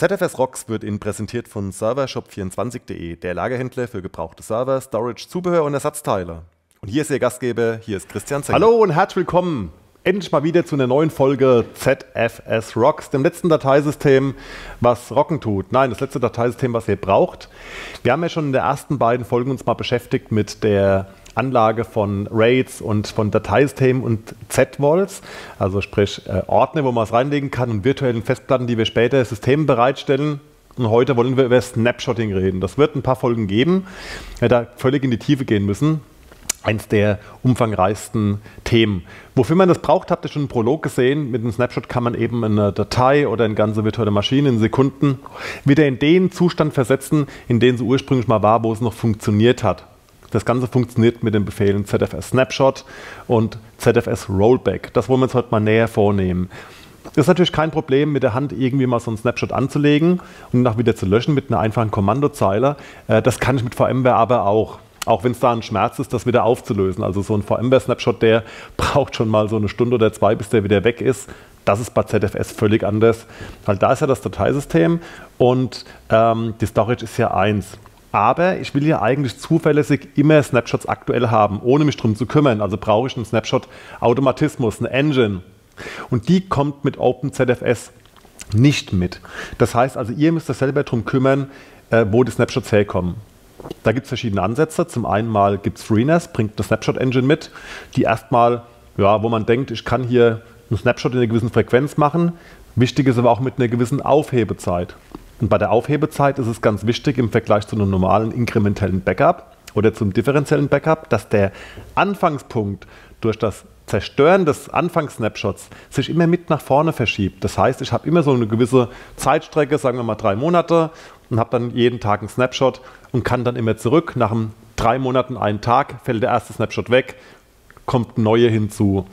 ZFS Rocks wird Ihnen präsentiert von Servershop24.de, der Lagerhändler für gebrauchte Server, Storage, Zubehör und Ersatzteile. Und hier ist Ihr Gastgeber, hier ist Christian Zenger. Hallo und herzlich willkommen endlich mal wieder zu einer neuen Folge ZFS Rocks, dem letzten Dateisystem, was rocken tut. Nein, das letzte Dateisystem, was ihr braucht. Wir haben ja schon in den ersten beiden Folgen uns mal beschäftigt mit der Anlage von RAIDs und von Dateisystemen und Z-Walls, also sprich äh, Ordner, wo man es reinlegen kann und virtuellen Festplatten, die wir später Systemen bereitstellen. Und heute wollen wir über Snapshotting reden. Das wird ein paar Folgen geben, ja, da völlig in die Tiefe gehen müssen eins der umfangreichsten Themen. Wofür man das braucht, habt ihr schon einen Prolog gesehen. Mit einem Snapshot kann man eben eine Datei oder eine ganze virtuelle Maschine in Sekunden wieder in den Zustand versetzen, in den sie ursprünglich mal war, wo es noch funktioniert hat. Das Ganze funktioniert mit den Befehlen ZFS Snapshot und ZFS Rollback. Das wollen wir uns heute mal näher vornehmen. Das ist natürlich kein Problem, mit der Hand irgendwie mal so einen Snapshot anzulegen und nach wieder zu löschen mit einer einfachen Kommandozeile. Äh, das kann ich mit VMware aber auch. Auch wenn es da ein Schmerz ist, das wieder aufzulösen. Also so ein VMware-Snapshot, der braucht schon mal so eine Stunde oder zwei, bis der wieder weg ist. Das ist bei ZFS völlig anders. Weil da ist ja das Dateisystem und ähm, die Storage ist ja eins. Aber ich will ja eigentlich zuverlässig immer Snapshots aktuell haben, ohne mich darum zu kümmern. Also brauche ich einen Snapshot-Automatismus, eine Engine. Und die kommt mit OpenZFS nicht mit. Das heißt also, ihr müsst euch selber darum kümmern, äh, wo die Snapshots herkommen. Da gibt es verschiedene Ansätze. Zum einen mal gibt es FreeNAS, bringt eine Snapshot-Engine mit, die erstmal, ja, wo man denkt, ich kann hier einen Snapshot in einer gewissen Frequenz machen. Wichtig ist aber auch mit einer gewissen Aufhebezeit. Und bei der Aufhebezeit ist es ganz wichtig im Vergleich zu einem normalen inkrementellen Backup oder zum differenziellen Backup, dass der Anfangspunkt durch das Zerstören des Anfangssnapshots sich immer mit nach vorne verschiebt. Das heißt, ich habe immer so eine gewisse Zeitstrecke, sagen wir mal drei Monate, und habe dann jeden Tag einen Snapshot und kann dann immer zurück. Nach drei Monaten, einen Tag, fällt der erste Snapshot weg, kommt ein neuer hinzu.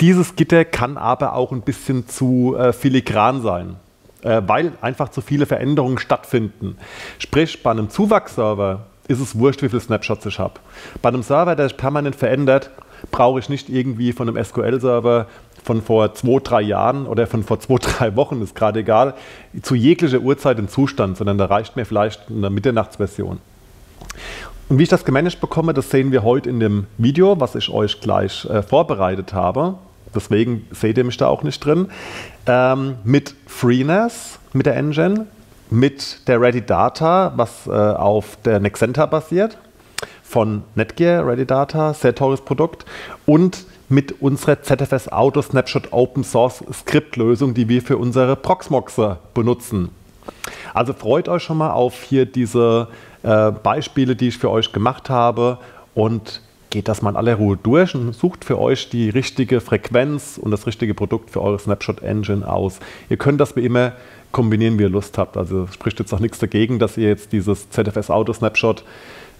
Dieses Gitter kann aber auch ein bisschen zu äh, filigran sein, weil einfach zu viele Veränderungen stattfinden. Sprich, bei einem Zuwachsserver ist es wurscht, wie viele Snapshots ich habe. Bei einem Server, der sich permanent verändert, brauche ich nicht irgendwie von einem SQL-Server von vor zwei, drei Jahren oder von vor zwei, drei Wochen, ist gerade egal, zu jeglicher Uhrzeit im Zustand, sondern da reicht mir vielleicht eine Mitternachtsversion. Und wie ich das gemanagt bekomme, das sehen wir heute in dem Video, was ich euch gleich äh, vorbereitet habe. Deswegen seht ihr mich da auch nicht drin. Ähm, mit FreeNAS, mit der Engine, mit der Ready Data, was äh, auf der Nexenta basiert, von Netgear, Ready Data, sehr teures Produkt, und mit unserer ZFS Auto Snapshot Open Source Skriptlösung, die wir für unsere Proxmoxer benutzen. Also freut euch schon mal auf hier diese äh, Beispiele, die ich für euch gemacht habe und geht das mal in aller Ruhe durch und sucht für euch die richtige Frequenz und das richtige Produkt für eure Snapshot Engine aus. Ihr könnt das wie immer kombinieren, wie ihr Lust habt. Also spricht jetzt auch nichts dagegen, dass ihr jetzt dieses ZFS Auto Snapshot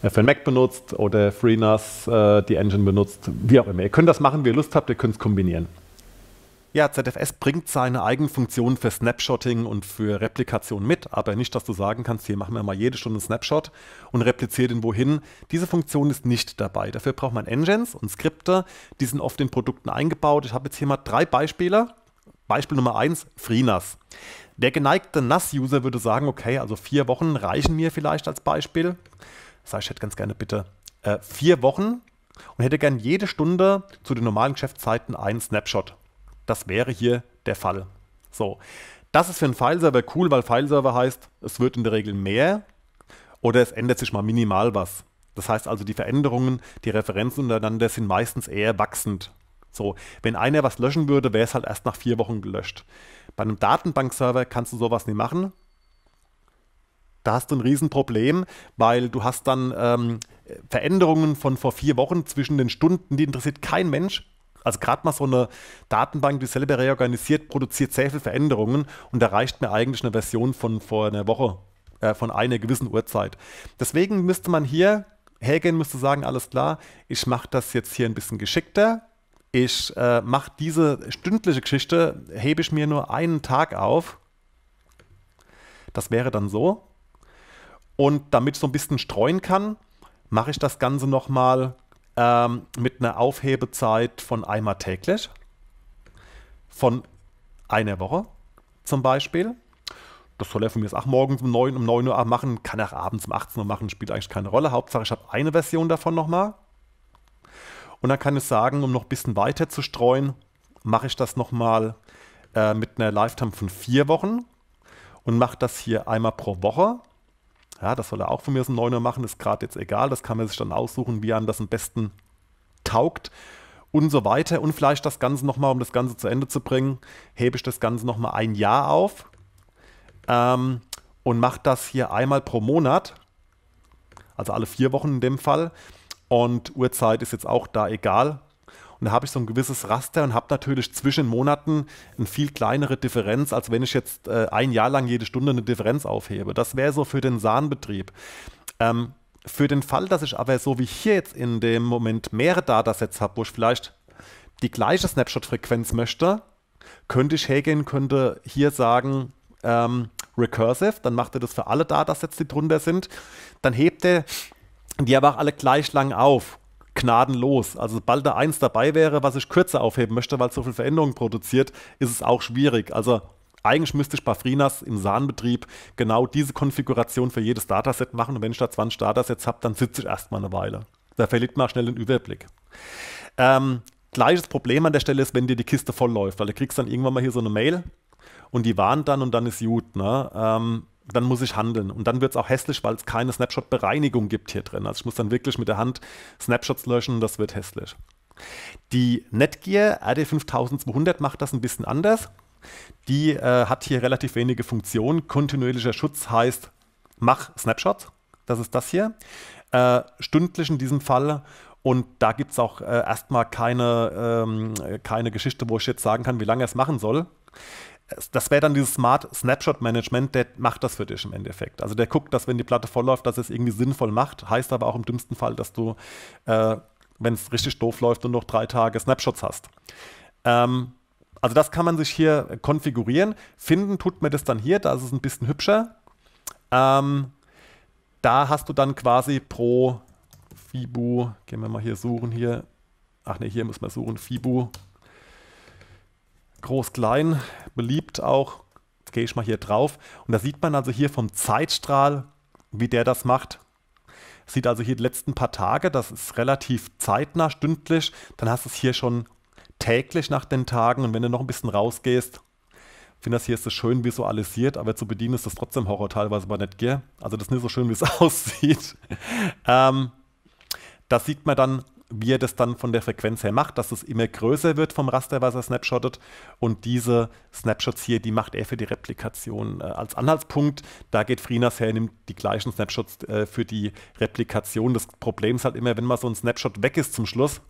äh, für den Mac benutzt oder FreeNAS äh, die Engine benutzt, wie auch immer. Ihr könnt das machen, wie ihr Lust habt, ihr könnt es kombinieren. Ja, ZFS bringt seine eigenen Funktionen für Snapshotting und für Replikation mit, aber nicht, dass du sagen kannst, hier machen wir mal jede Stunde Snapshot und repliziert ihn wohin. Diese Funktion ist nicht dabei. Dafür braucht man Engines und Skripte, die sind oft in Produkten eingebaut. Ich habe jetzt hier mal drei Beispiele. Beispiel Nummer eins: FreeNAS. Der geneigte NAS-User würde sagen, okay, also vier Wochen reichen mir vielleicht als Beispiel sage ich hätte ganz gerne bitte äh, vier Wochen und hätte gern jede Stunde zu den normalen Geschäftszeiten einen Snapshot. Das wäre hier der Fall. So, das ist für einen Fileserver cool, weil Fileserver heißt, es wird in der Regel mehr oder es ändert sich mal minimal was. Das heißt also, die Veränderungen, die Referenzen untereinander sind meistens eher wachsend. So, wenn einer was löschen würde, wäre es halt erst nach vier Wochen gelöscht. Bei einem Datenbankserver kannst du sowas nicht machen da hast du ein Riesenproblem, weil du hast dann ähm, Veränderungen von vor vier Wochen zwischen den Stunden, die interessiert kein Mensch. Also gerade mal so eine Datenbank, die selber reorganisiert, produziert sehr viele Veränderungen und da reicht mir eigentlich eine Version von vor einer Woche, äh, von einer gewissen Uhrzeit. Deswegen müsste man hier hergehen, müsste sagen, alles klar, ich mache das jetzt hier ein bisschen geschickter. Ich äh, mache diese stündliche Geschichte, hebe ich mir nur einen Tag auf. Das wäre dann so. Und damit ich so ein bisschen streuen kann, mache ich das Ganze nochmal ähm, mit einer Aufhebezeit von einmal täglich. Von einer Woche zum Beispiel. das soll er von mir auch morgens um 9, um 9 Uhr machen, kann er abends um 18 Uhr machen, spielt eigentlich keine Rolle. Hauptsache, ich habe eine Version davon nochmal. Und dann kann ich sagen, um noch ein bisschen weiter zu streuen, mache ich das nochmal äh, mit einer Lifetime von vier Wochen und mache das hier einmal pro Woche. Ja, das soll er auch von mir um 9 Uhr machen, ist gerade jetzt egal. Das kann man sich dann aussuchen, wie er das am besten taugt und so weiter. Und vielleicht das Ganze nochmal, um das Ganze zu Ende zu bringen, hebe ich das Ganze nochmal ein Jahr auf ähm, und mache das hier einmal pro Monat, also alle vier Wochen in dem Fall. Und Uhrzeit ist jetzt auch da egal. Und da habe ich so ein gewisses Raster und habe natürlich zwischen Monaten eine viel kleinere Differenz, als wenn ich jetzt äh, ein Jahr lang jede Stunde eine Differenz aufhebe. Das wäre so für den Sahnbetrieb. Ähm, für den Fall, dass ich aber so wie hier jetzt in dem Moment mehrere Datasets habe, wo ich vielleicht die gleiche Snapshot-Frequenz möchte, könnte ich hergehen, könnte hier sagen, ähm, recursive, dann macht er das für alle Datasets, die drunter sind. Dann hebt er die aber auch alle gleich lang auf. Gnadenlos. Also sobald da eins dabei wäre, was ich kürzer aufheben möchte, weil es so viel Veränderungen produziert, ist es auch schwierig. Also eigentlich müsste ich bei Frinas im SAN-Betrieb genau diese Konfiguration für jedes Dataset machen. Und wenn ich da 20 Datasets habe, dann sitze ich erstmal eine Weile. Da verliert man schnell den Überblick. Ähm, gleiches Problem an der Stelle ist, wenn dir die Kiste voll läuft, weil du kriegst dann irgendwann mal hier so eine Mail und die warnt dann und dann ist gut. Ne? Ähm, dann muss ich handeln. Und dann wird es auch hässlich, weil es keine Snapshot-Bereinigung gibt hier drin. Also ich muss dann wirklich mit der Hand Snapshots löschen, das wird hässlich. Die Netgear RD5200 macht das ein bisschen anders. Die äh, hat hier relativ wenige Funktionen. Kontinuierlicher Schutz heißt, mach Snapshots. Das ist das hier. Äh, stündlich in diesem Fall. Und da gibt es auch äh, erstmal keine, ähm, keine Geschichte, wo ich jetzt sagen kann, wie lange es machen soll das wäre dann dieses Smart Snapshot Management, der macht das für dich im Endeffekt. Also der guckt, dass wenn die Platte vollläuft, dass es irgendwie sinnvoll macht. Heißt aber auch im dümmsten Fall, dass du, äh, wenn es richtig doof läuft, und noch drei Tage Snapshots hast. Ähm, also das kann man sich hier konfigurieren. Finden tut mir das dann hier, da ist es ein bisschen hübscher. Ähm, da hast du dann quasi pro Fibu, gehen wir mal hier suchen hier. Ach ne, hier muss man suchen, Fibu groß, klein, beliebt auch. Jetzt gehe ich mal hier drauf. Und da sieht man also hier vom Zeitstrahl, wie der das macht. Sieht also hier die letzten paar Tage, das ist relativ zeitnah, stündlich. Dann hast du es hier schon täglich nach den Tagen. Und wenn du noch ein bisschen rausgehst, finde das hier ist das schön visualisiert, aber zu bedienen ist das trotzdem Horror teilweise bei Netgear. Also das ist nicht so schön, wie es aussieht. Ähm, das sieht man dann wie er das dann von der Frequenz her macht, dass es immer größer wird vom Raster, was er snapshottet. Und diese Snapshots hier, die macht er für die Replikation äh, als Anhaltspunkt. Da geht Frinas her, nimmt die gleichen Snapshots äh, für die Replikation. Das Problem ist halt immer, wenn mal so ein Snapshot weg ist zum Schluss,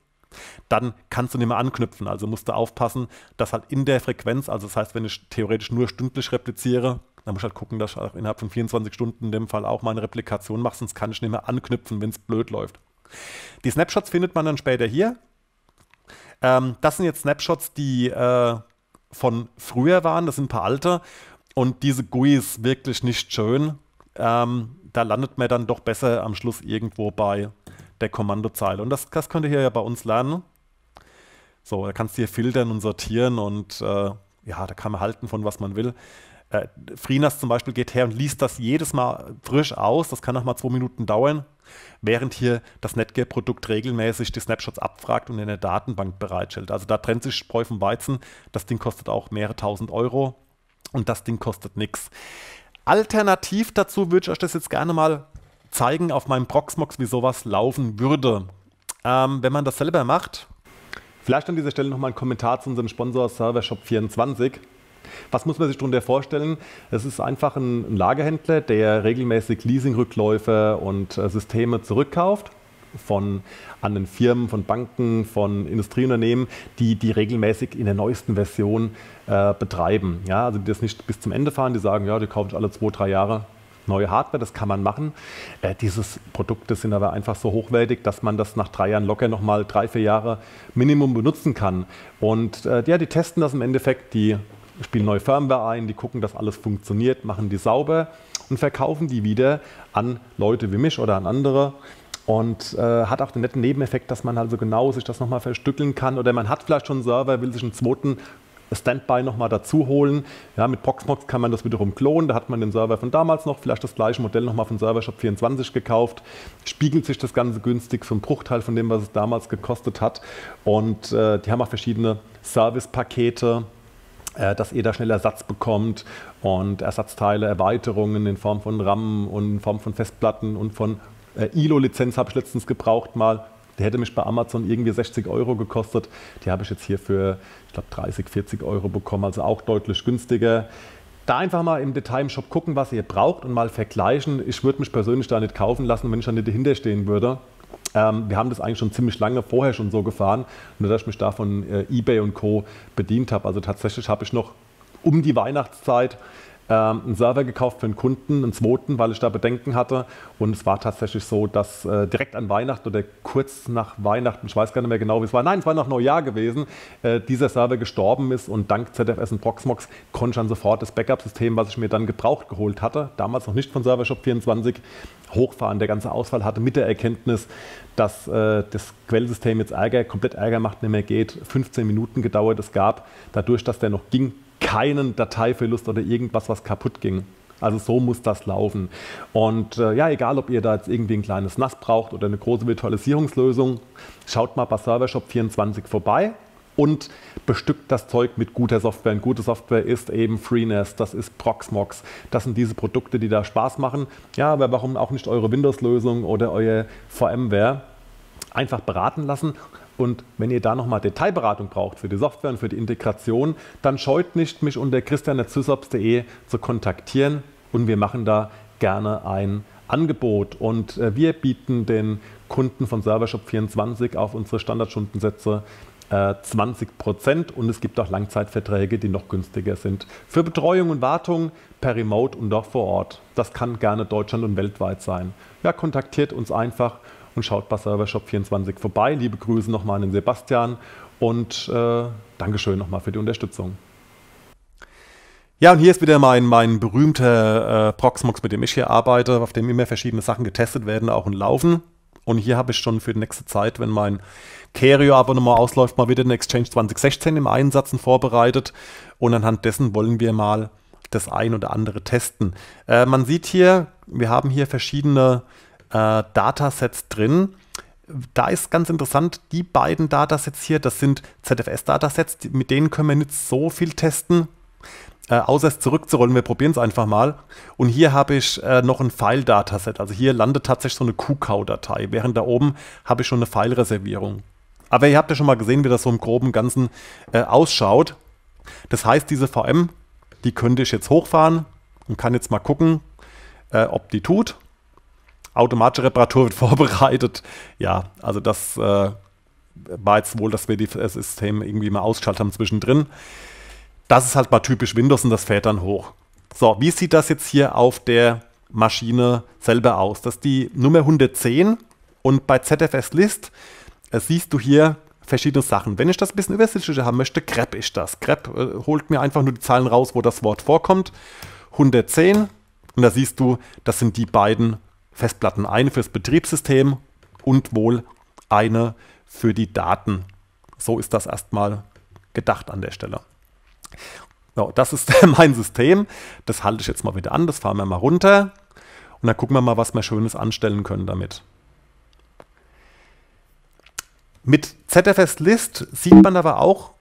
dann kannst du nicht mehr anknüpfen. Also musst du aufpassen, dass halt in der Frequenz, also das heißt, wenn ich theoretisch nur stündlich repliziere, dann muss ich halt gucken, dass ich innerhalb von 24 Stunden in dem Fall auch meine Replikation mache, sonst kann ich nicht mehr anknüpfen, wenn es blöd läuft. Die Snapshots findet man dann später hier. Ähm, das sind jetzt Snapshots, die äh, von früher waren, das sind ein paar alte. Und diese GUI ist wirklich nicht schön. Ähm, da landet man dann doch besser am Schluss irgendwo bei der Kommandozeile. Und das, das könnt ihr hier ja bei uns lernen. So, da kannst du hier filtern und sortieren und äh, ja, da kann man halten von was man will. Äh, Frinas zum Beispiel geht her und liest das jedes Mal frisch aus. Das kann auch mal zwei Minuten dauern während hier das Netgear-Produkt regelmäßig die Snapshots abfragt und in der Datenbank bereitstellt. Also da trennt sich Spreu vom Weizen. Das Ding kostet auch mehrere tausend Euro und das Ding kostet nichts. Alternativ dazu würde ich euch das jetzt gerne mal zeigen auf meinem Proxmox, wie sowas laufen würde. Ähm, wenn man das selber macht, vielleicht an dieser Stelle nochmal ein Kommentar zu unserem Sponsor ServerShop24. Was muss man sich darunter vorstellen? Es ist einfach ein, Lagerhändler, der regelmäßig Leasingrückläufe und äh, Systeme zurückkauft von anderen Firmen, von Banken, von Industrieunternehmen, die die regelmäßig in der neuesten Version äh, betreiben. Ja, also die das nicht bis zum Ende fahren, die sagen, ja, die kaufe alle zwei, drei Jahre neue Hardware, das kann man machen. Äh, dieses Produkte sind aber einfach so hochwertig, dass man das nach drei Jahren locker nochmal drei, vier Jahre Minimum benutzen kann. Und äh, ja, die testen das im Endeffekt, die spielen neue Firmware ein, die gucken, dass alles funktioniert, machen die sauber und verkaufen die wieder an Leute wie mich oder an andere. Und äh, hat auch den netten Nebeneffekt, dass man also genau sich das nochmal verstückeln kann. Oder man hat vielleicht schon einen Server, will sich einen zweiten Standby nochmal dazu holen. Ja, mit Proxmox kann man das wiederum klonen. Da hat man den Server von damals noch, vielleicht das gleiche Modell nochmal von Servershop 24 gekauft. Spiegelt sich das Ganze günstig für einen Bruchteil von dem, was es damals gekostet hat. Und äh, die haben auch verschiedene Service-Pakete dass ihr da schnell Ersatz bekommt und Ersatzteile, Erweiterungen in Form von RAM und in Form von Festplatten und von äh, ILO-Lizenz habe ich letztens gebraucht mal. Die hätte mich bei Amazon irgendwie 60 Euro gekostet. Die habe ich jetzt hier für, ich glaube, 30, 40 Euro bekommen, also auch deutlich günstiger. Da einfach mal im Detail im Shop gucken, was ihr braucht und mal vergleichen. Ich würde mich persönlich da nicht kaufen lassen, wenn ich da nicht dahinter stehen würde. Ähm, wir haben das eigentlich schon ziemlich lange vorher schon so gefahren, nur dass ich mich da von äh, eBay und Co. bedient habe. Also tatsächlich habe ich noch um die Weihnachtszeit ähm, einen Server gekauft für einen Kunden, einen zweiten, weil ich da Bedenken hatte. Und es war tatsächlich so, dass äh, direkt an Weihnachten oder kurz nach Weihnachten, ich weiß gar nicht mehr genau, wie es war, nein, es war nach Neujahr gewesen, äh, dieser Server gestorben ist und dank ZFS und Proxmox konnte ich dann sofort das Backup-System, was ich mir dann gebraucht geholt hatte, damals noch nicht von Servershop 24, hochfahren. Der ganze Ausfall hatte mit der Erkenntnis, dass äh, das Quellsystem jetzt Ärger, komplett Ärger macht, nicht mehr geht. 15 Minuten gedauert es gab, dadurch, dass der noch ging, keinen Dateiverlust oder irgendwas, was kaputt ging. Also so muss das laufen. Und äh, ja, egal, ob ihr da jetzt irgendwie ein kleines NAS braucht oder eine große Virtualisierungslösung, schaut mal bei Servershop 24 vorbei und bestückt das Zeug mit guter Software. Und gute Software ist eben FreeNAS, das ist Proxmox. Das sind diese Produkte, die da Spaß machen. Ja, aber warum auch nicht eure Windows-Lösung oder euer VMware? Einfach beraten lassen und wenn ihr da nochmal Detailberatung braucht für die Software und für die Integration, dann scheut nicht, mich unter christian.sysops.de zu kontaktieren und wir machen da gerne ein Angebot. Und äh, wir bieten den Kunden von Servershop24 auf unsere Standardstundensätze 20 äh, Prozent und es gibt auch Langzeitverträge, die noch günstiger sind. Für Betreuung und Wartung per Remote und auch vor Ort. Das kann gerne Deutschland und weltweit sein. Ja, kontaktiert uns einfach und schaut bei Servershop24 vorbei. Liebe Grüße nochmal an den Sebastian und äh, Dankeschön nochmal für die Unterstützung. Ja, und hier ist wieder mein, mein berühmter äh, Proxmox, mit dem ich hier arbeite, auf dem immer verschiedene Sachen getestet werden, auch und laufen. Und hier habe ich schon für die nächste Zeit, wenn mein Carrier-Abonnement ausläuft, mal wieder den Exchange 2016 im Einsatz vorbereitet. Und anhand dessen wollen wir mal das ein oder andere testen. Äh, man sieht hier, wir haben hier verschiedene äh, Datasets drin. Da ist ganz interessant, die beiden Datasets hier, das sind ZFS-Datasets, mit denen können wir nicht so viel testen, äh, außer es zurückzurollen. Wir probieren es einfach mal. Und hier habe ich äh, noch ein File-Dataset. Also hier landet tatsächlich so eine QCOW-Datei, während da oben habe ich schon eine File-Reservierung. Aber ihr habt ja schon mal gesehen, wie das so im groben Ganzen äh, ausschaut. Das heißt, diese VM, die könnte ich jetzt hochfahren und kann jetzt mal gucken, äh, ob die tut automatische Reparatur wird vorbereitet. Ja, also das äh, war jetzt wohl, dass wir die äh, Systeme irgendwie mal ausgeschaltet haben zwischendrin. Das ist halt mal typisch Windows und das fährt dann hoch. So, wie sieht das jetzt hier auf der Maschine selber aus? Das ist die Nummer 110 und bei ZFS List äh, siehst du hier verschiedene Sachen. Wenn ich das ein bisschen übersichtlicher haben möchte, grep ich das. Grep äh, holt mir einfach nur die Zahlen raus, wo das Wort vorkommt. 110 und da siehst du, das sind die beiden Festplatten. Eine fürs Betriebssystem und wohl eine für die Daten. So ist das erstmal gedacht an der Stelle. So, das ist mein System. Das halte ich jetzt mal wieder an. Das fahren wir mal runter. Und dann gucken wir mal, was wir Schönes anstellen können damit. Mit ZFS List sieht man aber auch,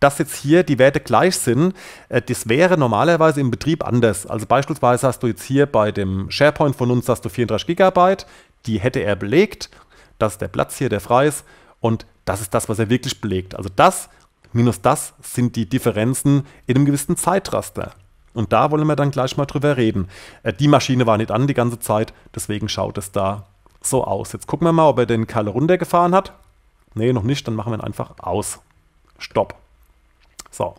dass jetzt hier die Werte gleich sind, äh, das wäre normalerweise im Betrieb anders. Also beispielsweise hast du jetzt hier bei dem SharePoint von uns hast du 34 Gigabyte, die hätte er belegt. Das ist der Platz hier, der frei ist. Und das ist das, was er wirklich belegt. Also das minus das sind die Differenzen in einem gewissen Zeitraster. Und da wollen wir dann gleich mal drüber reden. Äh, die Maschine war nicht an die ganze Zeit, deswegen schaut es da so aus. Jetzt gucken wir mal, ob er den Kalle runtergefahren hat. Nee, noch nicht, dann machen wir ihn einfach aus. Stopp. So.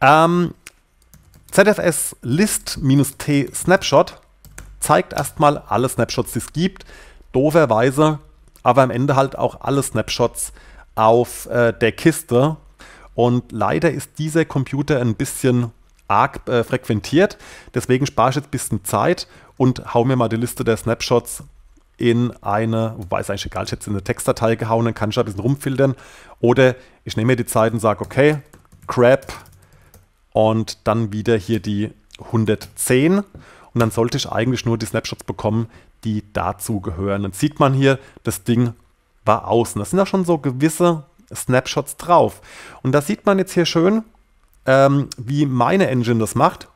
Ähm, ZFS List-T Snapshot zeigt erstmal alle Snapshots, die es gibt. Dooferweise, aber am Ende halt auch alle Snapshots auf äh, der Kiste. Und leider ist dieser Computer ein bisschen arg äh, frequentiert. Deswegen spare ich jetzt ein bisschen Zeit und hau mir mal die Liste der Snapshots in eine, wobei es eigentlich egal, ich hätte es in eine Textdatei gehauen, dann kann ich ein bisschen rumfiltern. Oder ich nehme mir die Zeit und sage, okay, Grab und dann wieder hier die 110 und dann sollte ich eigentlich nur die Snapshots bekommen, die dazu gehören. Dann sieht man hier, das Ding war außen. Das sind auch schon so gewisse Snapshots drauf. Und da sieht man jetzt hier schön, ähm, wie meine Engine das macht.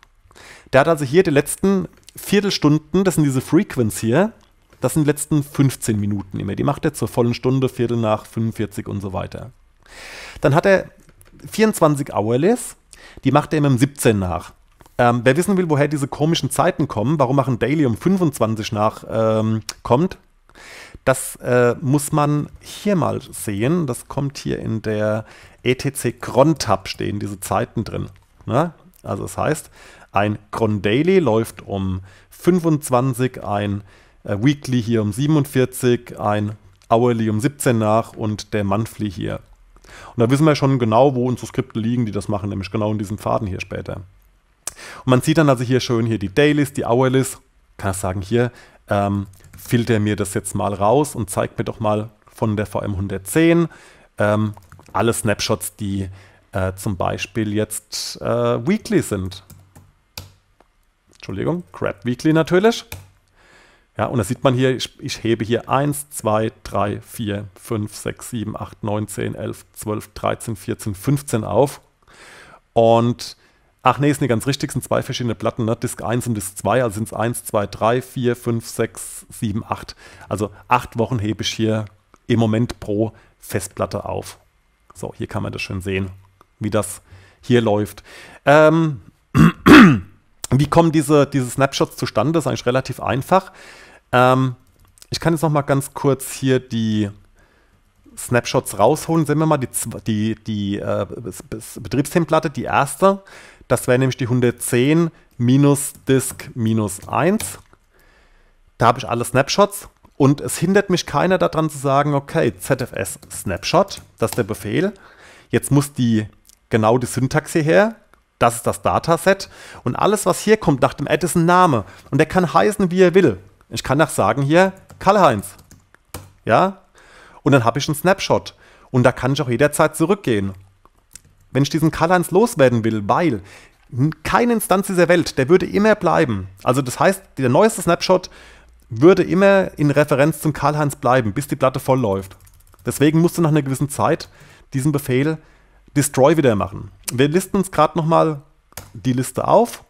Der hat also hier die letzten Viertelstunden, das sind diese Frequenz hier, das sind die letzten 15 Minuten immer. Die macht er zur vollen Stunde, Viertel nach 45 und so weiter. Dann hat er 24 Hourlies, die macht er immer im 17 nach. Ähm, wer wissen will, woher diese komischen Zeiten kommen, warum auch ein Daily um 25 nach ähm, kommt, das äh, muss man hier mal sehen. Das kommt hier in der ETC Cron Tab stehen diese Zeiten drin. Ne? Also das heißt, ein Cron Daily läuft um 25, ein äh, Weekly hier um 47, ein Hourly um 17 nach und der Monthly hier. Und da wissen wir schon genau, wo unsere Skripte liegen, die das machen, nämlich genau in diesem Faden hier später. Und man sieht dann also hier schön hier die Dailies, die Hourlies. Kann ich sagen, hier ähm, filter mir das jetzt mal raus und zeigt mir doch mal von der VM 110 ähm, alle Snapshots, die äh, zum Beispiel jetzt äh, Weekly sind. Entschuldigung, Crap Weekly natürlich. Ja, und da sieht man hier, ich, ich, hebe hier 1, 2, 3, 4, 5, 6, 7, 8, 9, 10, 11, 12, 13, 14, 15 auf. Und, ach nee, ist nicht ganz richtig, sind zwei verschiedene Platten, ne? Disk 1 und Disk 2, also sind es 1, 2, 3, 4, 5, 6, 7, 8. Also acht Wochen hebe ich hier im Moment pro Festplatte auf. So, hier kann man das schön sehen, wie das hier läuft. Ähm, wie kommen diese, diese Snapshots zustande? Das ist eigentlich relativ einfach. Ähm, ich kann jetzt noch mal ganz kurz hier die Snapshots rausholen. Sehen wir mal die, die, die äh, Betriebssystemplatte, die erste. Das wäre nämlich die 110 minus Disk minus 1. Da habe ich alle Snapshots und es hindert mich keiner daran zu sagen, okay, ZFS Snapshot, das ist der Befehl. Jetzt muss die genau die Syntax hierher. Das ist das Dataset. Und alles, was hier kommt nach dem Add, ist ein Name. Und der kann heißen, wie er will. Ich kann auch sagen hier, Karl-Heinz. Ja? Und dann habe ich einen Snapshot. Und da kann ich auch jederzeit zurückgehen. Wenn ich diesen Karl-Heinz loswerden will, weil keine Instanz dieser Welt, der würde immer bleiben. Also das heißt, der neueste Snapshot würde immer in Referenz zum Karl-Heinz bleiben, bis die Platte voll läuft. Deswegen musst du nach einer gewissen Zeit diesen Befehl Destroy wieder machen. Wir listen uns gerade nochmal die Liste auf.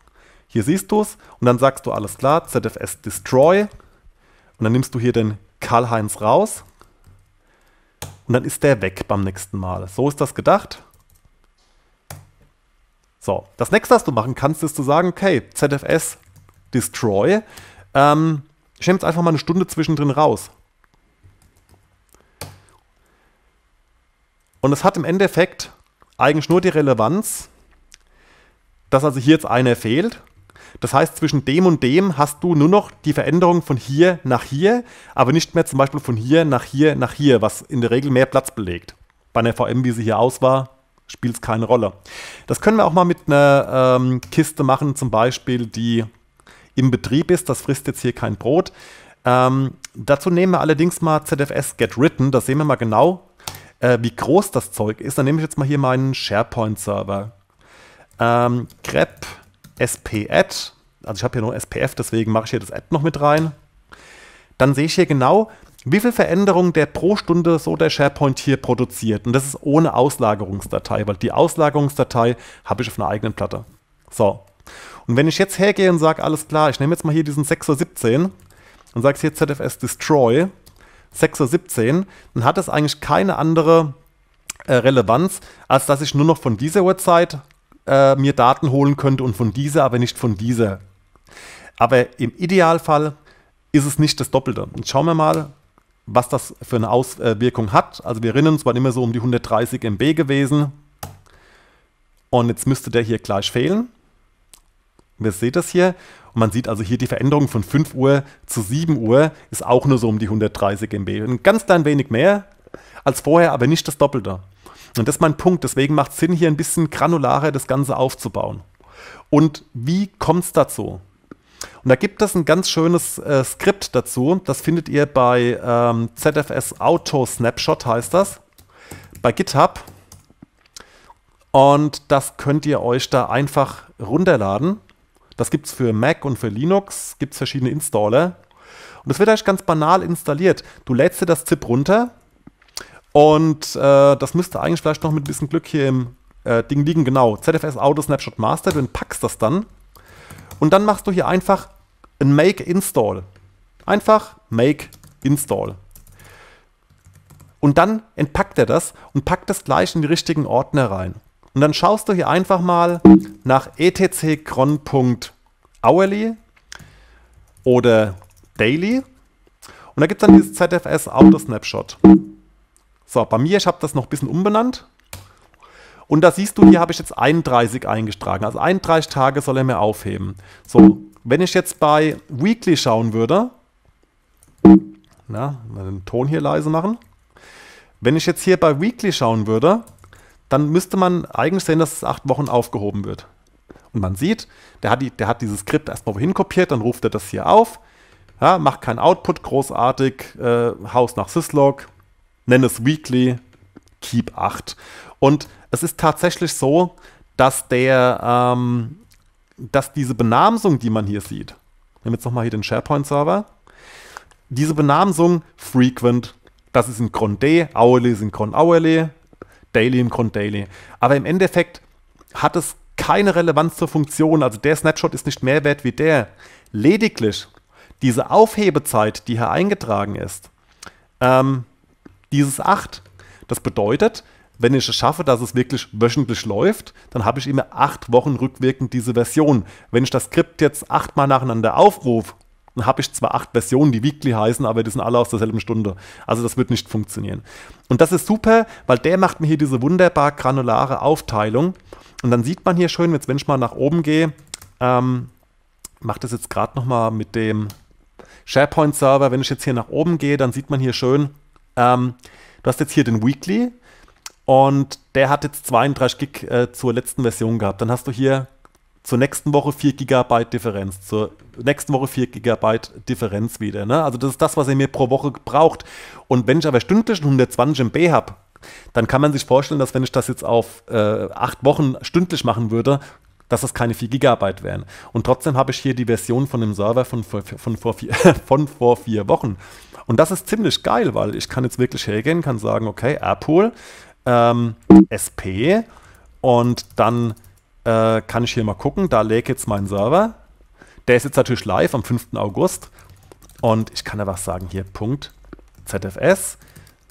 Hier siehst du es und dann sagst du alles klar, ZFS Destroy und dann nimmst du hier den Karl-Heinz raus und dann ist der weg beim nächsten Mal. So ist das gedacht. So, das nächste, was du machen kannst, ist zu sagen, okay, ZFS Destroy. Ähm, ich nehme jetzt einfach mal eine Stunde zwischendrin raus. Und es hat im Endeffekt eigentlich nur die Relevanz, dass also hier jetzt einer fehlt. Das heißt, zwischen dem und dem hast du nur noch die Veränderung von hier nach hier, aber nicht mehr zum Beispiel von hier nach hier nach hier, was in der Regel mehr Platz belegt. Bei einer VM, wie sie hier aus war, spielt es keine Rolle. Das können wir auch mal mit einer ähm, Kiste machen, zum Beispiel, die im Betrieb ist. Das frisst jetzt hier kein Brot. Ähm, dazu nehmen wir allerdings mal ZFS Get Written. Da sehen wir mal genau, äh, wie groß das Zeug ist. Dann nehme ich jetzt mal hier meinen SharePoint-Server. Ähm, grep sp-add. Also ich habe hier nur SPF, deswegen mache ich hier das Add noch mit rein. Dann sehe ich hier genau, wie viel Veränderung der pro Stunde so der SharePoint hier produziert. Und das ist ohne Auslagerungsdatei, weil die Auslagerungsdatei habe ich auf einer eigenen Platte. So, und wenn ich jetzt hergehe und sage, alles klar, ich nehme jetzt mal hier diesen 6.17 und sage hier ZFS Destroy, 6.17 dann hat es eigentlich keine andere äh, Relevanz, als dass ich nur noch von dieser Uhrzeit äh, mir Daten holen könnte und von dieser, aber nicht von dieser. Aber im Idealfall ist es nicht das Doppelte. Und schauen wir mal, was das für eine Auswirkung hat. Also wir erinnern uns, waren immer so um die 130 MB gewesen. Und jetzt müsste der hier gleich fehlen. Wir sehen das hier. Und man sieht also hier die Veränderung von 5 Uhr zu 7 Uhr ist auch nur so um die 130 MB. Ein ganz klein wenig mehr als vorher, aber nicht das Doppelte. Und das ist mein Punkt. Deswegen macht es Sinn, hier ein bisschen granularer das Ganze aufzubauen. Und wie kommt es dazu? Und da gibt es ein ganz schönes äh, Skript dazu. Das findet ihr bei ähm, ZFS Auto Snapshot, heißt das. Bei GitHub. Und das könnt ihr euch da einfach runterladen. Das gibt es für Mac und für Linux, gibt es verschiedene Installer. Und das wird eigentlich ganz banal installiert. Du lädst dir das ZIP runter und äh, das müsste eigentlich vielleicht noch mit ein bisschen Glück hier im äh, Ding liegen. Genau, ZFS Auto Snapshot Master, du packst das dann und dann machst du hier einfach ein Make Install. Einfach Make Install. Und dann entpackt er das und packt das gleich in die richtigen Ordner rein. Und dann schaust du hier einfach mal nach etccron.hourly oder daily. Und da gibt es dann dieses ZFS Auto Snapshot. So, bei mir, ich habe das noch ein bisschen umbenannt. Und da siehst du, hier habe ich jetzt 31 eingetragen. Also 31 Tage soll er mir aufheben. So, wenn ich jetzt bei Weekly schauen würde, na, mal den Ton hier leise machen. Wenn ich jetzt hier bei Weekly schauen würde, dann müsste man eigentlich sehen, dass es acht Wochen aufgehoben wird. Und man sieht, der hat, die, der hat dieses Skript erstmal wohin kopiert, dann ruft er das hier auf, ja, macht kein Output, großartig, äh, Haus nach Syslog, nenne es Weekly, Keep 8. Und es ist tatsächlich so, dass der, ähm, dass diese Benamsung, die man hier sieht, nehmen jetzt nochmal hier den SharePoint-Server, diese Benamsung frequent, das ist in Cron D, hourly sind Cron hourly, daily im Cron daily. Aber im Endeffekt hat es keine Relevanz zur Funktion, also der Snapshot ist nicht mehr wert wie der. Lediglich diese Aufhebezeit, die hier eingetragen ist, ähm, dieses 8, das bedeutet, wenn ich es schaffe, dass es wirklich wöchentlich läuft, dann habe ich immer acht Wochen rückwirkend diese Version. Wenn ich das Skript jetzt achtmal nacheinander aufrufe, dann habe ich zwar acht Versionen, die weekly heißen, aber die sind alle aus derselben Stunde. Also das wird nicht funktionieren. Und das ist super, weil der macht mir hier diese wunderbar granulare Aufteilung. Und dann sieht man hier schön, jetzt wenn ich mal nach oben gehe, ähm, mache das jetzt gerade nochmal mit dem SharePoint-Server. Wenn ich jetzt hier nach oben gehe, dann sieht man hier schön, ähm, du hast jetzt hier den Weekly und der hat jetzt 32 Gig äh, zur letzten Version gehabt. Dann hast du hier zur nächsten Woche 4 GB Differenz, zur nächsten Woche 4 GB Differenz wieder. Ne? Also das ist das, was ihr mir pro Woche braucht. Und wenn ich aber stündlich 120 MB habe, dann kann man sich vorstellen, dass wenn ich das jetzt auf äh, Wochen stündlich machen würde, dass das keine 4 GB wären. Und trotzdem habe ich hier die Version von dem Server von, von, von, vor, vier, von vor vier Wochen. Und das ist ziemlich geil, weil ich kann jetzt wirklich hergehen, kann sagen, okay, Airpool, ähm, SP und dann äh, kann ich hier mal gucken, da lägt jetzt mein Server. Der ist jetzt natürlich live am 5. August und ich kann einfach sagen, hier Punkt ZFS,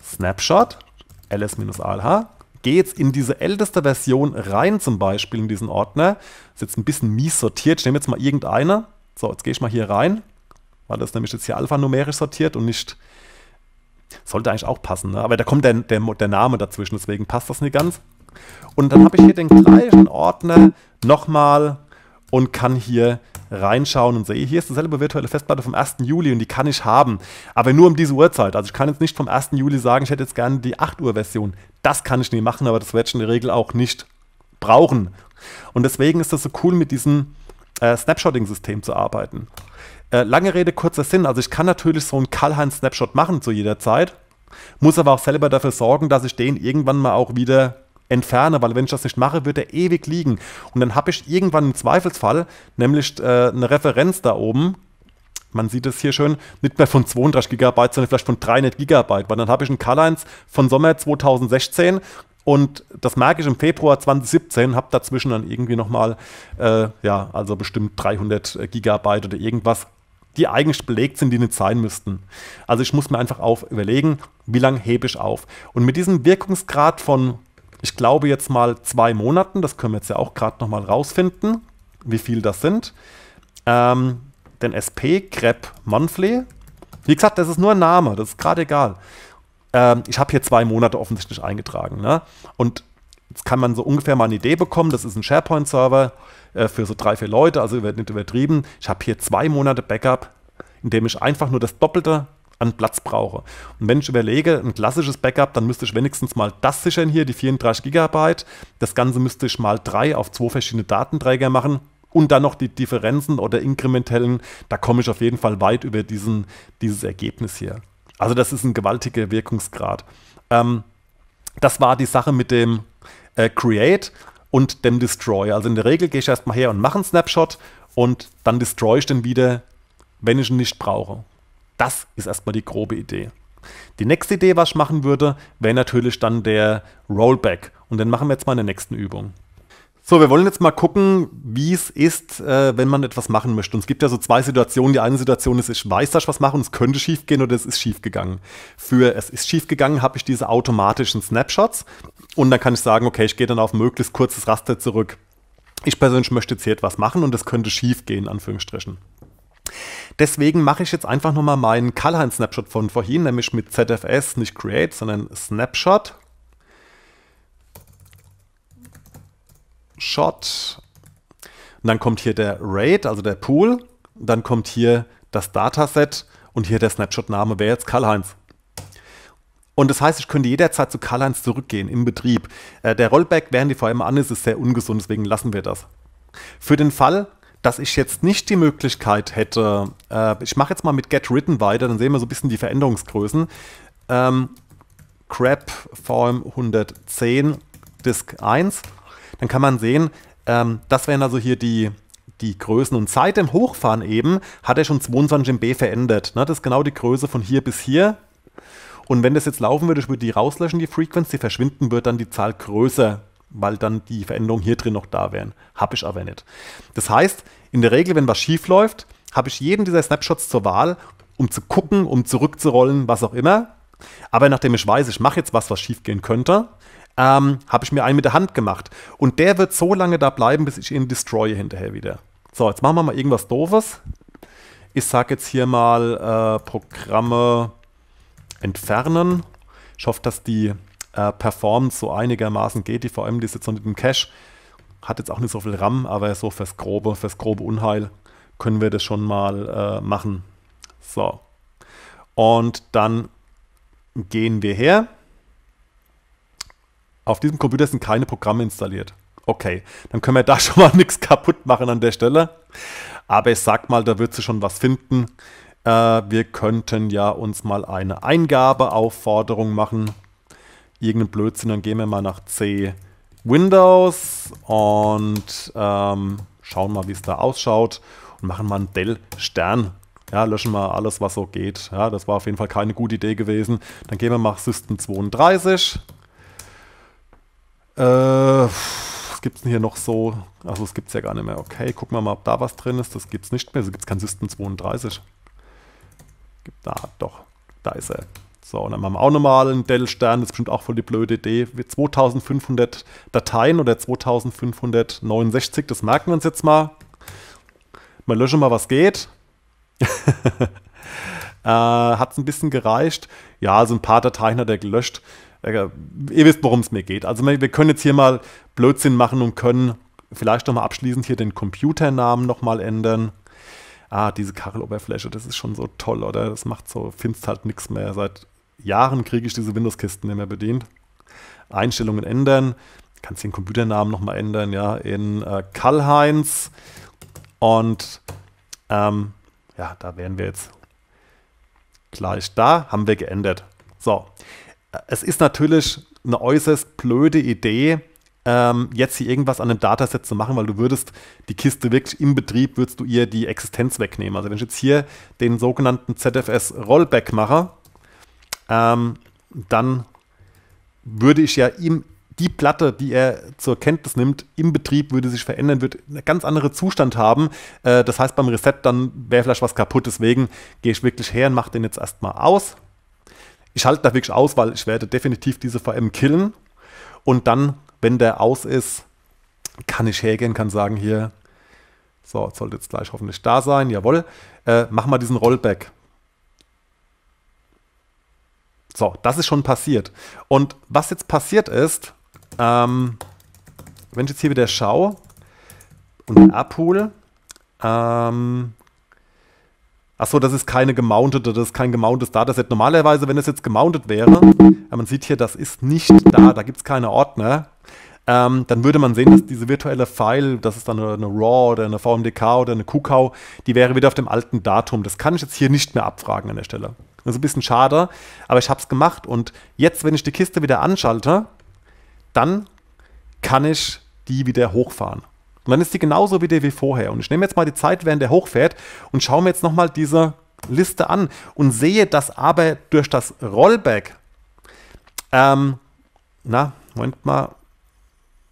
Snapshot, ls-alh, gehe jetzt in diese älteste Version rein, zum Beispiel in diesen Ordner. Ist jetzt ein bisschen mies sortiert. Ich nehme jetzt mal irgendeine. So, jetzt gehe ich mal hier rein, weil das nämlich jetzt hier alphanumerisch sortiert und nicht sollte eigentlich auch passen, ne? aber da kommt der, der, der Name dazwischen, deswegen passt das nicht ganz. Und dann habe ich hier den gleichen Ordner nochmal und kann hier reinschauen und sehe, hier ist dieselbe virtuelle Festplatte vom 1. Juli und die kann ich haben, aber nur um diese Uhrzeit. Also ich kann jetzt nicht vom 1. Juli sagen, ich hätte jetzt gerne die 8 Uhr Version. Das kann ich nicht machen, aber das werde ich in der Regel auch nicht brauchen. Und deswegen ist das so cool, mit diesem äh, Snapshotting-System zu arbeiten. Äh, lange Rede, kurzer Sinn. Also ich kann natürlich so einen Karl-Heinz-Snapshot machen zu jeder Zeit, muss aber auch selber dafür sorgen, dass ich den irgendwann mal auch wieder entferne, weil wenn ich das nicht mache, wird er ewig liegen. Und dann habe ich irgendwann im Zweifelsfall nämlich äh, eine Referenz da oben, man sieht es hier schön, nicht mehr von 32 GB, sondern vielleicht von 300 GB, weil dann habe ich einen Karl-Heinz von Sommer 2016 und das merke ich im Februar 2017, habe dazwischen dann irgendwie nochmal, äh, ja, also bestimmt 300 Gigabyte oder irgendwas die eigentlich belegt sind, die nicht sein müssten. Also ich muss mir einfach auf überlegen, wie lange hebe ich auf. Und mit diesem Wirkungsgrad von, ich glaube jetzt mal zwei Monaten, das können wir jetzt ja auch gerade nochmal rausfinden, wie viel das sind, ähm, den SP Crep Monthly. Wie gesagt, das ist nur ein Name, das ist gerade egal. Ähm, ich habe hier zwei Monate offensichtlich eingetragen. Ne? Und jetzt kann man so ungefähr mal eine Idee bekommen, das ist ein SharePoint-Server, äh, für so drei, vier Leute, also nicht übertrieben. Ich habe hier zwei Monate Backup, in dem ich einfach nur das Doppelte an Platz brauche. Und wenn ich überlege, ein klassisches Backup, dann müsste ich wenigstens mal das sichern hier, die 34 Gigabyte. Das Ganze müsste ich mal drei auf zwei verschiedene Datenträger machen. Und dann noch die Differenzen oder inkrementellen, da komme ich auf jeden Fall weit über diesen, dieses Ergebnis hier. Also das ist ein gewaltiger Wirkungsgrad. Ähm, das war die Sache mit dem äh, Create. und dem Destroy. Also in der Regel gehe ich erstmal her und mache einen Snapshot und dann destroy ich den wieder, wenn ich ihn nicht brauche. Das ist erstmal die grobe Idee. Die nächste Idee, was ich machen würde, wäre natürlich dann der Rollback. Und den machen wir jetzt mal in der nächsten Übung. So, wir wollen jetzt mal gucken, wie es ist, äh, wenn man etwas machen möchte. Und es gibt ja so zwei Situationen. Die eine Situation ist, ich weiß, dass ich was mache und es könnte schief gehen oder es ist schief gegangen. Für es ist schief gegangen habe ich diese automatischen Snapshots und dann kann ich sagen, okay, ich gehe dann auf möglichst kurzes Raster zurück. Ich persönlich möchte jetzt hier etwas machen und es könnte schief gehen, Anführungsstrichen. Deswegen mache ich jetzt einfach nochmal meinen Karlheinz-Snapshot von vorhin, nämlich mit ZFS, nicht Create, sondern Snapshot. Shot. Und dann kommt hier der RAID, also der Pool. dann kommt hier das Dataset und hier der Snapshot-Name wäre jetzt Karl-Heinz. Und das heißt, ich könnte jederzeit zu Karl-Heinz zurückgehen im Betrieb. Äh, der Rollback, während die VM an ist, ist sehr ungesund, deswegen lassen wir das. Für den Fall, dass ich jetzt nicht die Möglichkeit hätte, äh, ich mache jetzt mal mit GetWritten weiter, dann sehen wir so ein bisschen die Veränderungsgrößen. Ähm, Crap VM 110 Disk 1 dann kann man sehen, ähm, das wären also hier die, die Größen. Und seit dem Hochfahren eben hat er schon 22 MB verändert. Ne? Das ist genau die Größe von hier bis hier. Und wenn das jetzt laufen würde, ich würde die rauslöschen, die Frequency, verschwinden wird dann die Zahl größer, weil dann die Veränderungen hier drin noch da wären. Habe ich aber nicht. Das heißt, in der Regel, wenn was schief läuft, habe ich jeden dieser Snapshots zur Wahl, um zu gucken, um zurückzurollen, was auch immer. Aber nachdem ich weiß, ich mache jetzt was, was schief gehen könnte, ähm, habe ich mir einen mit der Hand gemacht. Und der wird so lange da bleiben, bis ich ihn destroye hinterher wieder. So, jetzt machen wir mal irgendwas Doofes. Ich sage jetzt hier mal äh, Programme entfernen. Ich hoffe, dass die äh, Performance so einigermaßen geht. Die VM, die ist jetzt noch nicht im Cache. Hat jetzt auch nicht so viel RAM, aber so fürs grobe, fürs grobe Unheil können wir das schon mal äh, machen. So. Und dann gehen wir her auf diesem Computer sind keine Programme installiert. Okay, dann können wir da schon mal nichts kaputt machen an der Stelle. Aber ich sag mal, da wird sie schon was finden. Äh, wir könnten ja uns mal eine Eingabeaufforderung machen. Irgendeinen Blödsinn, dann gehen wir mal nach C Windows und ähm, schauen mal, wie es da ausschaut und machen mal einen Dell Stern. Ja, löschen mal alles, was so geht. Ja, das war auf jeden Fall keine gute Idee gewesen. Dann gehen wir nach System 32 äh, was gibt es denn hier noch so? Also es gibt es ja gar nicht mehr. Okay, gucken wir mal, ob da was drin ist. Das gibt es nicht mehr. Also gibt es kein System 32. Gibt da, doch. Da ist er. So, und dann haben wir auch nochmal einen Dell-Stern. Das ist bestimmt auch voll die blöde Idee. 2500 Dateien oder 2569. Das merken wir uns jetzt mal. Mal löschen mal, was geht. äh, hat es ein bisschen gereicht. Ja, also ein paar Dateien hat er gelöscht ihr wisst, worum es mir geht. Also wir können jetzt hier mal Blödsinn machen und können vielleicht nochmal abschließend hier den Computernamen nochmal ändern. Ah, diese Kacheloberfläche, das ist schon so toll, oder? Das macht so, findest halt nichts mehr. Seit Jahren kriege ich diese Windows-Kisten nicht mehr bedient. Einstellungen ändern. Kannst den Computernamen nochmal ändern, ja, in äh, Karl-Heinz. Und ähm, ja, da wären wir jetzt gleich da, haben wir geändert. So, es ist natürlich eine äußerst blöde Idee, ähm, jetzt hier irgendwas an einem Dataset zu machen, weil du würdest die Kiste wirklich im Betrieb, würdest du ihr die Existenz wegnehmen. Also wenn ich jetzt hier den sogenannten ZFS Rollback mache, ähm, dann würde ich ja ihm die Platte, die er zur Kenntnis nimmt, im Betrieb würde sich verändern, würde einen ganz anderen Zustand haben. Äh, das heißt, beim Reset dann wäre vielleicht was kaputt. Deswegen gehe ich wirklich her und mache den jetzt erstmal aus ich halte da wirklich aus, weil ich werde definitiv diese VM killen. Und dann, wenn der aus ist, kann ich hergehen, kann sagen hier, so, sollte jetzt gleich hoffentlich da sein, jawohl, äh, mach mal diesen Rollback. So, das ist schon passiert. Und was jetzt passiert ist, ähm, wenn ich jetzt hier wieder schaue und abhole, ähm, Achso, das ist keine gemountete, das ist kein gemountetes Dataset. Normalerweise, wenn es jetzt gemountet wäre, man sieht hier, das ist nicht da, da gibt es keine Ordner, ähm, dann würde man sehen, dass diese virtuelle File, das ist dann eine, eine RAW oder eine VMDK oder eine QKOW, die wäre wieder auf dem alten Datum. Das kann ich jetzt hier nicht mehr abfragen an der Stelle. Das ist ein bisschen schade, aber ich habe es gemacht und jetzt, wenn ich die Kiste wieder anschalte, dann kann ich die wieder hochfahren. Und dann ist die genauso wieder wie vorher. Und ich nehme jetzt mal die Zeit, während der hochfährt und schaue mir jetzt nochmal diese Liste an und sehe, dass aber durch das Rollback, ähm, na, Moment mal,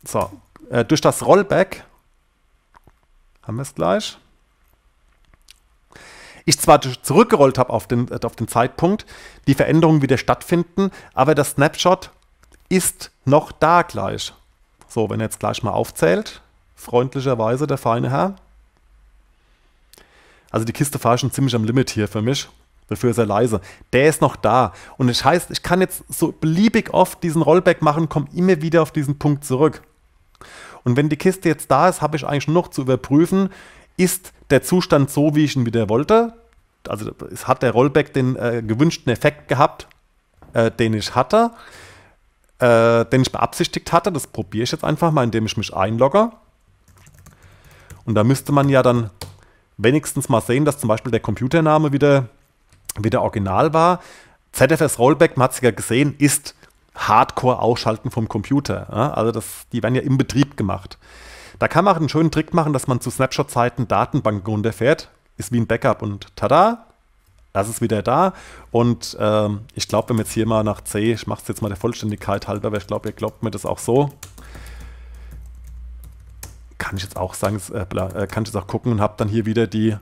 so, äh, durch das Rollback, haben wir es gleich, ich zwar zurückgerollt habe auf den, auf den Zeitpunkt, die Veränderungen wieder stattfinden, aber das Snapshot ist noch da gleich. So, wenn er jetzt gleich mal aufzählt, freundlicherweise der feine Herr. Also die Kiste fahre schon ziemlich am Limit hier für mich. Dafür ist er leise. Der ist noch da. Und das heißt, ich kann jetzt so beliebig oft diesen Rollback machen, komme immer wieder auf diesen Punkt zurück. Und wenn die Kiste jetzt da ist, habe ich eigentlich nur noch zu überprüfen, ist der Zustand so, wie ich ihn wieder wollte. Also es hat der Rollback den äh, gewünschten Effekt gehabt, äh, den ich hatte, äh, den ich beabsichtigt hatte. Das probiere ich jetzt einfach mal, indem ich mich einlogge. Und da müsste man ja dann wenigstens mal sehen, dass zum Beispiel der Computername wieder, wieder original war. ZFS Rollback, man hat es ja gesehen, ist Hardcore-Ausschalten vom Computer. Ja? Also das, die werden ja im Betrieb gemacht. Da kann man auch einen schönen Trick machen, dass man zu Snapshot-Zeiten Datenbanken runterfährt. Ist wie ein Backup und tada, das ist wieder da. Und ähm, ich glaube, wenn wir jetzt hier mal nach C, ich mache es jetzt mal der Vollständigkeit halber, aber ich glaube, ihr glaubt mir das auch so kann ich jetzt auch sagen, äh, äh, kann ich jetzt auch gucken und habe dann hier wieder die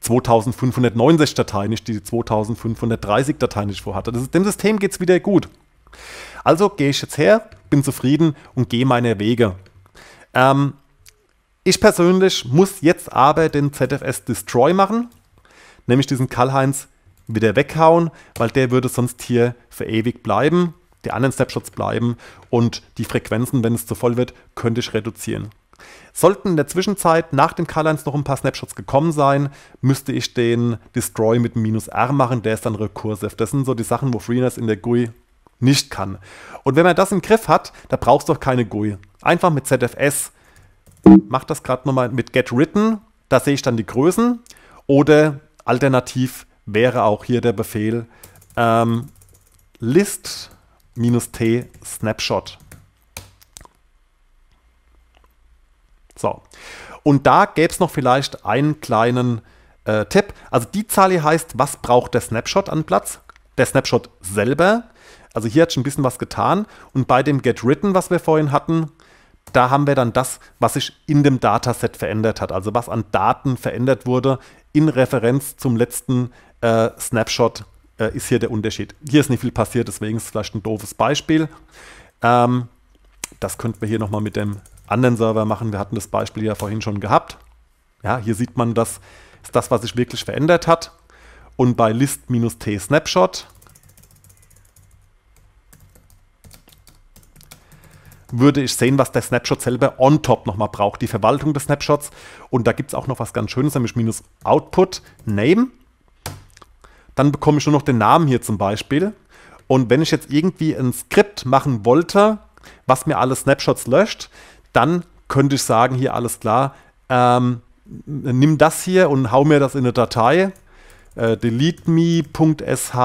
2569 Datei, nicht die 2530 Datei, die ich vorhatte. Das ist, dem System geht es wieder gut. Also gehe ich jetzt her, bin zufrieden und gehe meine Wege. Ähm, ich persönlich muss jetzt aber den ZFS Destroy machen, nämlich diesen Karl-Heinz wieder weghauen, weil der würde sonst hier für ewig bleiben, die anderen Snapshots bleiben und die Frequenzen, wenn es zu voll wird, könnte ich reduzieren. Sollten in der Zwischenzeit nach den Carlines noch ein paar Snapshots gekommen sein, müsste ich den Destroy mit minus R machen, der ist dann rekursiv. Das sind so die Sachen, wo FreeNAS in der GUI nicht kann. Und wenn man das im Griff hat, da brauchst du doch keine GUI. Einfach mit ZFS. Mach das gerade nochmal mit getWritten, da sehe ich dann die Größen. Oder alternativ wäre auch hier der Befehl ähm, list-t snapshot. So. Und da gäbe es noch vielleicht einen kleinen äh, Tipp. Also die Zahl hier heißt, was braucht der Snapshot an Platz? Der Snapshot selber. Also hier hat schon ein bisschen was getan. Und bei dem GetWritten, was wir vorhin hatten, da haben wir dann das, was sich in dem Dataset verändert hat. Also was an Daten verändert wurde in Referenz zum letzten äh, Snapshot äh, ist hier der Unterschied. Hier ist nicht viel passiert, deswegen ist es vielleicht ein doofes Beispiel. Ähm, das könnten wir hier nochmal mit dem anderen Server machen. Wir hatten das Beispiel ja vorhin schon gehabt. Ja, hier sieht man, das ist das, was sich wirklich verändert hat. Und bei list-t würde ich sehen, was der Snapshot selber on top nochmal braucht, die Verwaltung des Snapshots. Und da gibt es auch noch was ganz Schönes, nämlich minus Output Name. Dann bekomme ich nur noch den Namen hier zum Beispiel. Und wenn ich jetzt irgendwie ein Skript machen wollte, was mir alle Snapshots löscht, dann könnte ich sagen, hier alles klar, ähm, nimm das hier und hau mir das in eine Datei, äh, deleteme.sh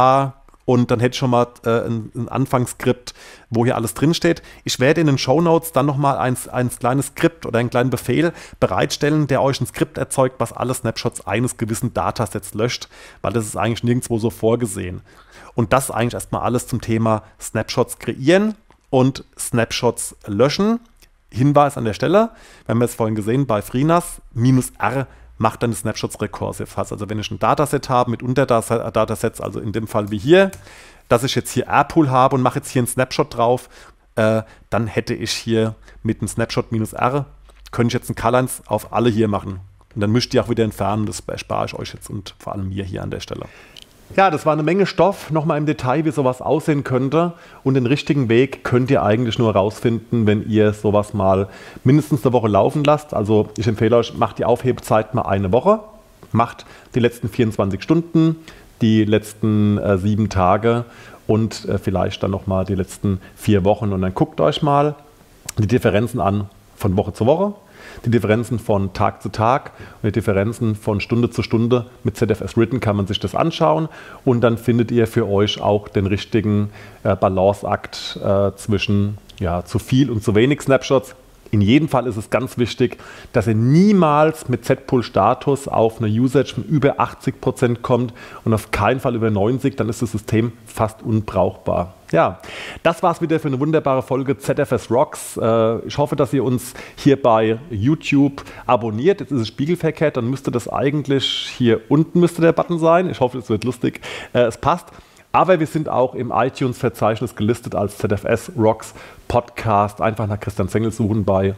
und dann hätte ich schon mal äh, ein, ein Anfangsskript, wo hier alles drinsteht. Ich werde in den Show Notes dann nochmal ein, ein kleines Skript oder einen kleinen Befehl bereitstellen, der euch ein Skript erzeugt, was alle Snapshots eines gewissen Datasets löscht, weil das ist eigentlich nirgendwo so vorgesehen. Und das ist eigentlich erstmal alles zum Thema Snapshots kreieren und Snapshots löschen. Hinweis an der Stelle, wir haben es vorhin gesehen, bei FreeNAS minus R macht dann Snapshots recursive. Also wenn ich ein Dataset habe mit Unterdatasets, also in dem Fall wie hier, dass ich jetzt hier R-Pool habe und mache jetzt hier einen Snapshot drauf, äh, dann hätte ich hier mit einem Snapshot minus R, könnte ich jetzt einen Colorns auf alle hier machen. Und dann müsst ihr auch wieder entfernen, das spare ich euch jetzt und vor allem mir hier an der Stelle. Ja, das war eine Menge Stoff, nochmal im Detail, wie sowas aussehen könnte. Und den richtigen Weg könnt ihr eigentlich nur herausfinden, wenn ihr sowas mal mindestens eine Woche laufen lasst. Also ich empfehle euch, macht die Aufhebzeit mal eine Woche, macht die letzten 24 Stunden, die letzten äh, sieben Tage und äh, vielleicht dann nochmal die letzten vier Wochen. Und dann guckt euch mal die Differenzen an von Woche zu Woche die Differenzen von Tag zu Tag und die Differenzen von Stunde zu Stunde mit ZFS Written kann man sich das anschauen und dann findet ihr für euch auch den richtigen äh, Balanceakt äh, zwischen ja, zu viel und zu wenig Snapshots. In jedem Fall ist es ganz wichtig, dass ihr niemals mit Z-Pull-Status auf eine Usage von über 80% kommt und auf keinen Fall über 90%, dann ist das System fast unbrauchbar. Ja, das war es wieder für eine wunderbare Folge ZFS Rocks. Äh, ich hoffe, dass ihr uns hier bei YouTube abonniert. Jetzt ist es spiegelverkehrt, dann müsste das eigentlich hier unten müsste der Button sein. Ich hoffe, es wird lustig. Äh, es passt. Aber wir sind auch im iTunes-Verzeichnis gelistet als ZFS Rocks Podcast. Einfach nach Christian Zengel suchen bei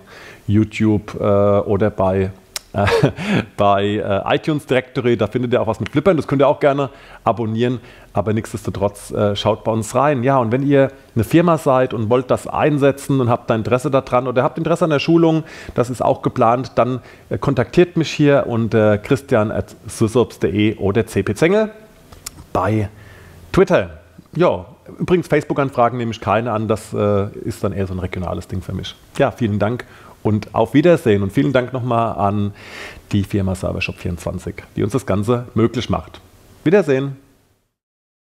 YouTube äh, oder bei äh, bei äh, iTunes Directory. Da findet ihr auch was mit Flippern. Das könnt ihr auch gerne abonnieren. Aber nichtsdestotrotz äh, schaut bei uns rein. Ja, und wenn ihr eine Firma seid und wollt das einsetzen und habt da Interesse daran oder habt Interesse an der Schulung, das ist auch geplant, dann äh, kontaktiert mich hier unter christian.sysops.de oder cpzengel bei Twitter. Ja, übrigens Facebook-Anfragen nehme ich keine an. Das äh, ist dann eher so ein regionales Ding für mich. Ja, vielen Dank und auf Wiedersehen. Und vielen Dank nochmal an die Firma Servershop24, die uns das Ganze möglich macht. Wiedersehen.